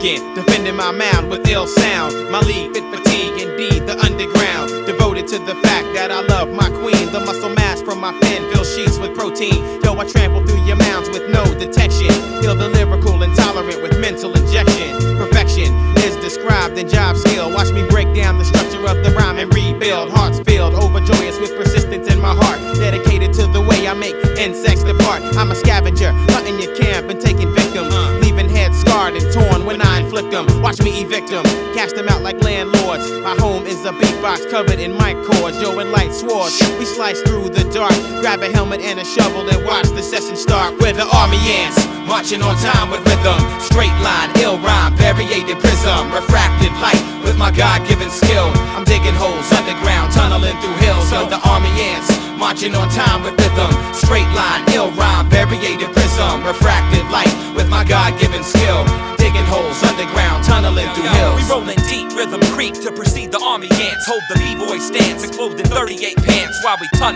Defending my mound with ill sound. My league fit fatigue, indeed, the underground. Devoted to the fact that I love my queen. The muscle mass from my pen fills sheets with protein. Yo, I trample through your mounds with no detection. Heal the lyrical, intolerant with mental injection. Perfection is described in job skill. Watch me break down the structure of the rhyme and rebuild. Hearts filled, overjoyous with persistence in my heart. Dedicated to the way I make insects depart. I'm a scavenger, inflict them. Watch me evict them, cast them out like landlords. My home is a beatbox covered in mic cords. Yo, and light swords. We slice through the dark, grab a helmet and a shovel and watch the session start. We're the army ants, marching on time with rhythm. Straight line, ill rhyme, variated prism, refracted light with my God given skill. I'm digging holes underground, tunneling through hills. So the army ants, marching on time with rhythm. Straight line, ill rhyme, variated prism, refracted light with my God given skill. Digging holes tunneling through hills. We rolling deep, rhythm creep to precede the army ants. Hold the b-boy stance and clothed in 38 pants while we tunnel.